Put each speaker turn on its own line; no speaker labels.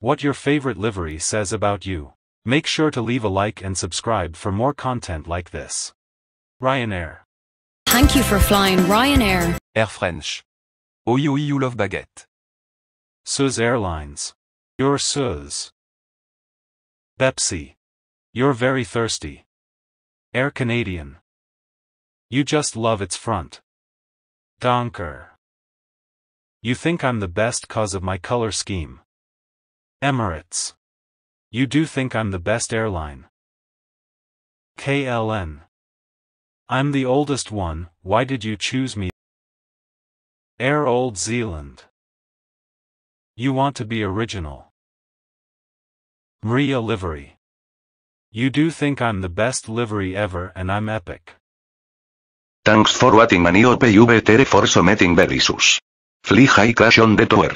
what your favorite livery says about you. Make sure to leave a like and subscribe for more content like this. Ryanair.
Thank you for flying Ryanair.
Air French. Oui oui you love baguette.
Suez Airlines. You're Suez. Pepsi. You're very thirsty. Air Canadian. You just love its front. Donker. You think I'm the best cause of my color scheme. Emirates. You do think I'm the best airline. KLN. I'm the oldest one, why did you choose me? Air Old Zealand. You want to be original. Maria Livery. You do think I'm the best livery ever and I'm epic.
Thanks for watching Manio PV for submitting very sus. Fly high crash on the tower.